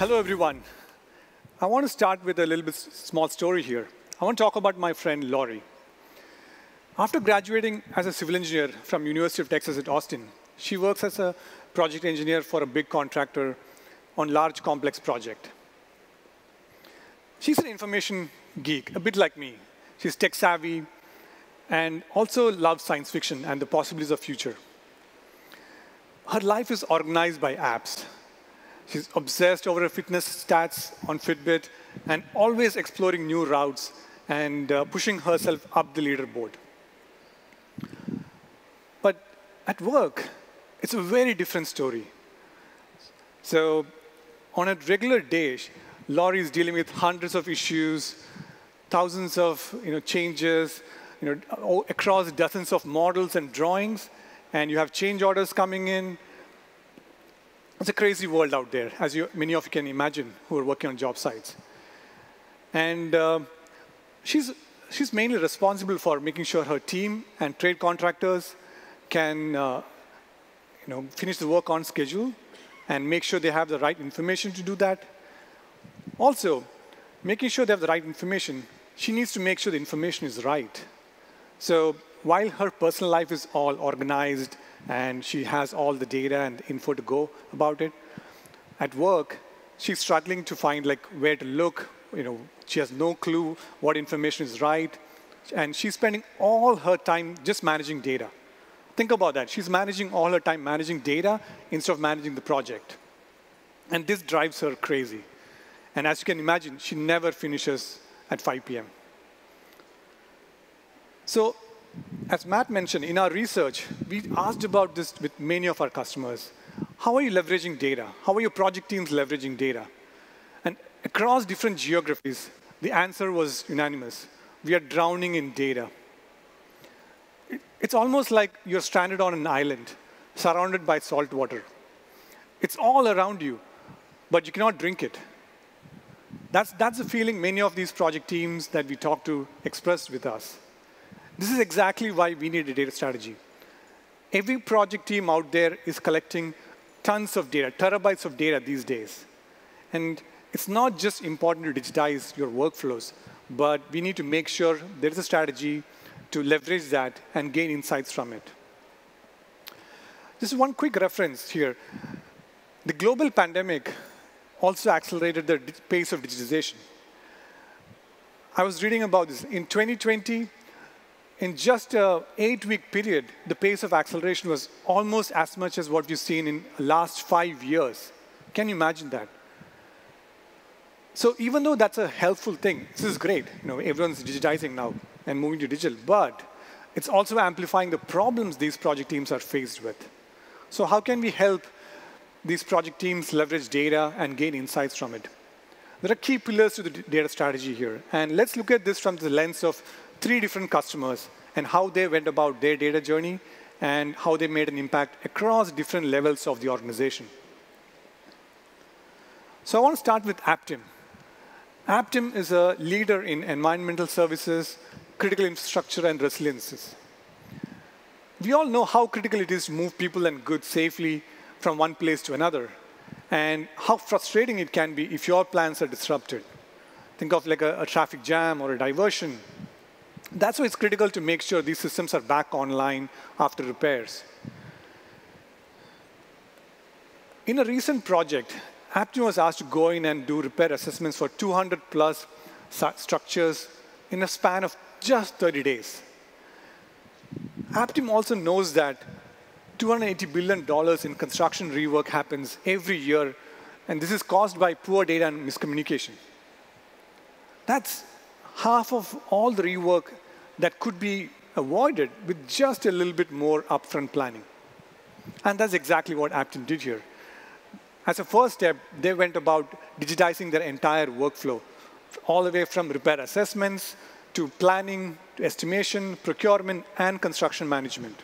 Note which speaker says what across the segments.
Speaker 1: Hello, everyone. I want to start with a little bit small story here. I want to talk about my friend Laurie. After graduating as a civil engineer from University of Texas at Austin, she works as a project engineer for a big contractor on large complex project. She's an information geek, a bit like me. She's tech savvy and also loves science fiction and the possibilities of future. Her life is organized by apps. She's obsessed over her fitness stats on Fitbit and always exploring new routes and uh, pushing herself up the leaderboard. But at work, it's a very different story. So on a regular day, Laurie is dealing with hundreds of issues, thousands of you know, changes, you know, across dozens of models and drawings, and you have change orders coming in. It's a crazy world out there, as you, many of you can imagine who are working on job sites. And uh, she's, she's mainly responsible for making sure her team and trade contractors can uh, you know, finish the work on schedule and make sure they have the right information to do that. Also, making sure they have the right information, she needs to make sure the information is right. So while her personal life is all organized and she has all the data and info to go about it, at work, she's struggling to find like where to look. You know, she has no clue what information is right. And she's spending all her time just managing data. Think about that. She's managing all her time managing data instead of managing the project. And this drives her crazy. And as you can imagine, she never finishes at 5 p.m. So as Matt mentioned, in our research, we asked about this with many of our customers. How are you leveraging data? How are your project teams leveraging data? And across different geographies, the answer was unanimous. We are drowning in data. It's almost like you're stranded on an island, surrounded by salt water. It's all around you, but you cannot drink it. That's, that's the feeling many of these project teams that we talk to expressed with us. This is exactly why we need a data strategy. Every project team out there is collecting tons of data, terabytes of data these days. And it's not just important to digitize your workflows, but we need to make sure there's a strategy to leverage that and gain insights from it. Just one quick reference here. The global pandemic also accelerated the pace of digitization. I was reading about this. In 2020, in just a eight-week period, the pace of acceleration was almost as much as what we've seen in last five years. Can you imagine that? So even though that's a helpful thing, this is great. You know, everyone's digitizing now and moving to digital, but it's also amplifying the problems these project teams are faced with. So how can we help these project teams leverage data and gain insights from it? There are key pillars to the data strategy here. And let's look at this from the lens of three different customers and how they went about their data journey and how they made an impact across different levels of the organization. So I want to start with Aptim. Aptim is a leader in environmental services, critical infrastructure, and resiliences. We all know how critical it is to move people and goods safely from one place to another, and how frustrating it can be if your plans are disrupted. Think of like a, a traffic jam or a diversion. That's why it's critical to make sure these systems are back online after repairs. In a recent project, Aptim was asked to go in and do repair assessments for 200 plus structures in a span of just 30 days. Aptim also knows that $280 billion in construction rework happens every year, and this is caused by poor data and miscommunication. That's half of all the rework that could be avoided with just a little bit more upfront planning. And that's exactly what Aptim did here. As a first step, they went about digitizing their entire workflow, all the way from repair assessments to planning, to estimation, procurement, and construction management.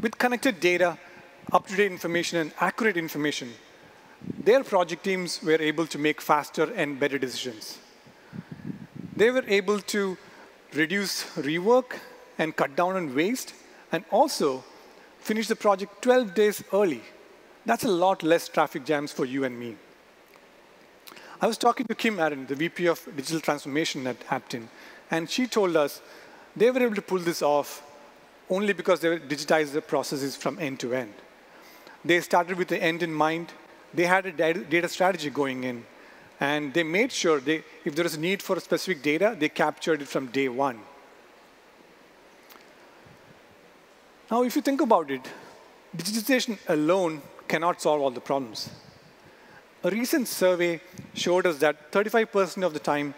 Speaker 1: With connected data, up-to-date information, and accurate information, their project teams were able to make faster and better decisions. They were able to reduce rework and cut down on waste, and also finish the project 12 days early That's a lot less traffic jams for you and me. I was talking to Kim Aaron, the VP of Digital Transformation at Aptim, and she told us they were able to pull this off only because they digitized the processes from end to end. They started with the end in mind. They had a data strategy going in. And they made sure they, if there is a need for specific data, they captured it from day one. Now, if you think about it, digitization alone cannot solve all the problems. A recent survey showed us that 35% of the time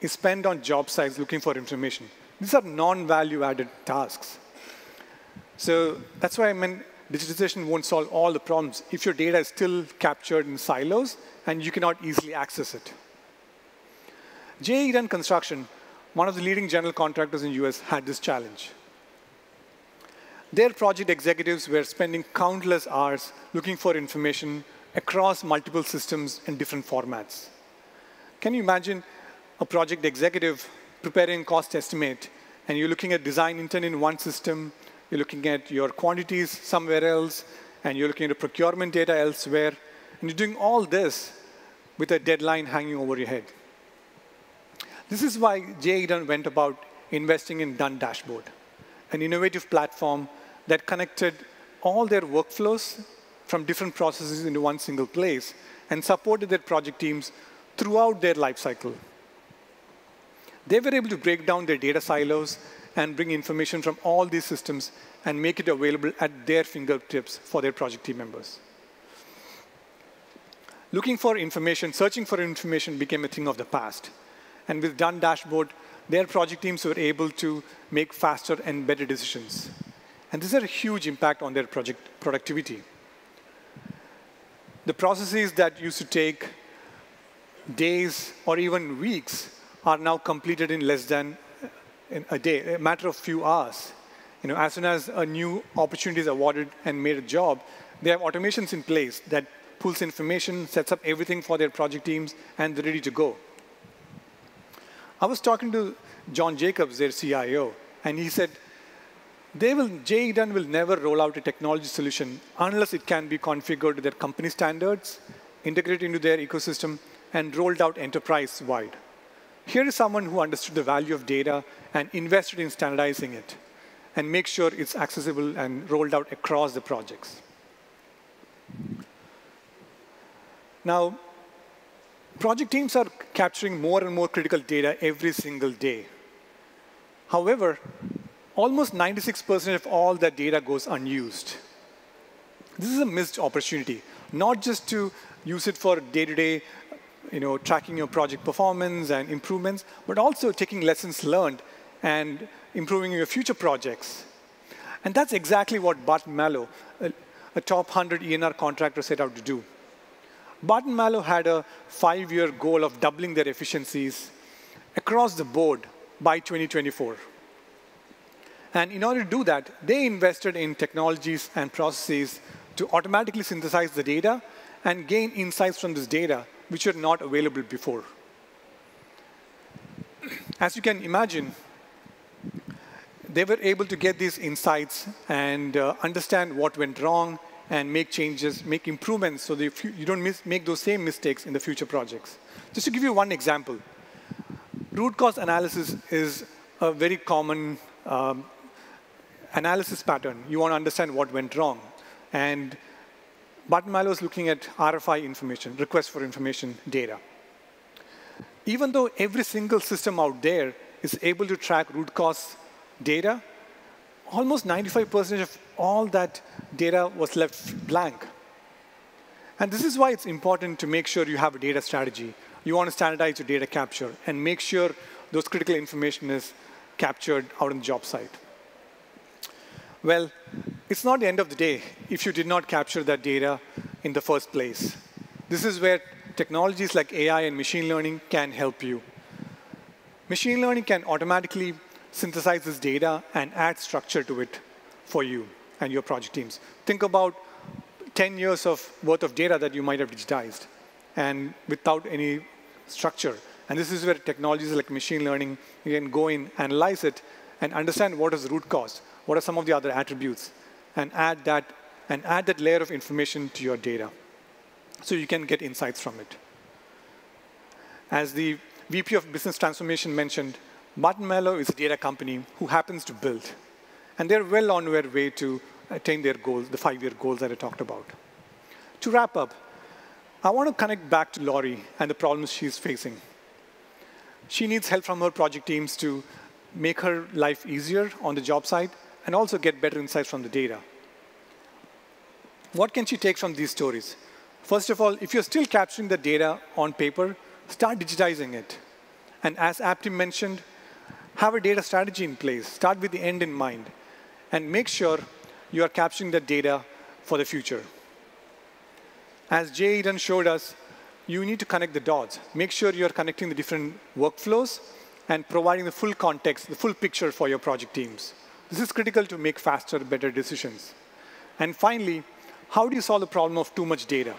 Speaker 1: is spent on job sites looking for information. These are non-value added tasks. So that's why I meant digitization won't solve all the problems if your data is still captured in silos and you cannot easily access it. JE Dunn Construction, one of the leading general contractors in the US, had this challenge. Their project executives were spending countless hours looking for information across multiple systems in different formats. Can you imagine a project executive preparing a cost estimate, and you're looking at design intent in one system, you're looking at your quantities somewhere else, and you're looking at procurement data elsewhere, and you're doing all this with a deadline hanging over your head. This is why JE Dunn went about investing in Dunn Dashboard, an innovative platform that connected all their workflows from different processes into one single place and supported their project teams throughout their lifecycle. They were able to break down their data silos and bring information from all these systems and make it available at their fingertips for their project team members. Looking for information, searching for information became a thing of the past. And with Dunn Dashboard, their project teams were able to make faster and better decisions. And this had a huge impact on their project productivity. The processes that used to take days or even weeks are now completed in less than a day, a matter of few hours. You know, as soon as a new opportunity is awarded and made a job, they have automations in place that pulls information, sets up everything for their project teams, and they're ready to go. I was talking to John Jacobs, their CIO, and he said, they will, JE Dunn will never roll out a technology solution unless it can be configured to their company standards, integrated into their ecosystem, and rolled out enterprise-wide. Here is someone who understood the value of data and invested in standardizing it and make sure it's accessible and rolled out across the projects. Now, project teams are capturing more and more critical data every single day. However, almost 96% of all that data goes unused. This is a missed opportunity, not just to use it for day-to-day you know, tracking your project performance and improvements, but also taking lessons learned and improving your future projects. And that's exactly what Barton Malow, a, a top 100 ENR contractor, set out to do. Barton Malow had a five-year goal of doubling their efficiencies across the board by 2024. And in order to do that, they invested in technologies and processes to automatically synthesize the data and gain insights from this data which were not available before. As you can imagine, they were able to get these insights and uh, understand what went wrong and make changes, make improvements so that you don't miss, make those same mistakes in the future projects. Just to give you one example, root cause analysis is a very common um, analysis pattern. You want to understand what went wrong. And Barton Malow is looking at RFI information, request for information data. Even though every single system out there is able to track root cause data, almost 95% of all that data was left blank. And this is why it's important to make sure you have a data strategy. You want to standardize your data capture and make sure those critical information is captured out on the job site. Well, it's not the end of the day if you did not capture that data in the first place. This is where technologies like AI and machine learning can help you. Machine learning can automatically synthesize this data and add structure to it for you and your project teams. Think about 10 years of worth of data that you might have digitized and without any structure. And this is where technologies like machine learning, can go in, analyze it, and understand what is the root cause what are some of the other attributes, and add that and add that layer of information to your data so you can get insights from it. As the VP of Business Transformation mentioned, Barton Malow is a data company who happens to build. And they're well on their way to attain their goals, the five-year goals that I talked about. To wrap up, I want to connect back to Laurie and the problems she's facing. She needs help from her project teams to make her life easier on the job site and also get better insights from the data. What can she take from these stories? First of all, if you're still capturing the data on paper, start digitizing it. And as Aptim mentioned, have a data strategy in place. Start with the end in mind. And make sure you are capturing the data for the future. As JE Dunn showed us, you need to connect the dots. Make sure you're connecting the different workflows and providing the full context, the full picture for your project teams. This is critical to make faster, better decisions. And finally, how do you solve the problem of too much data?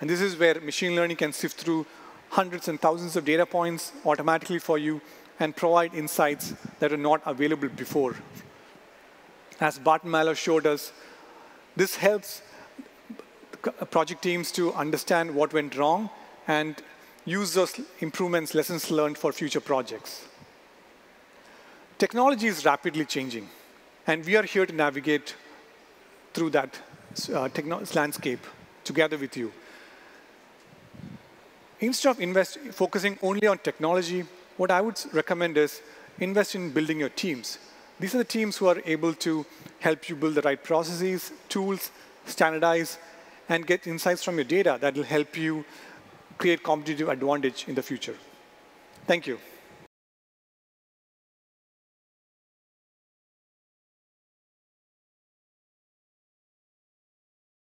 Speaker 1: And this is where machine learning can sift through hundreds and thousands of data points automatically for you and provide insights that are not available before. As Barton Malow showed us, this helps project teams to understand what went wrong and use those improvements, lessons learned for future projects. Technology is rapidly changing, and we are here to navigate through that uh, landscape together with you. Instead of invest, focusing only on technology, what I would recommend is invest in building your teams. These are the teams who are able to help you build the right processes, tools, standardize, and get insights from your data that will help you create competitive advantage in the future. Thank you.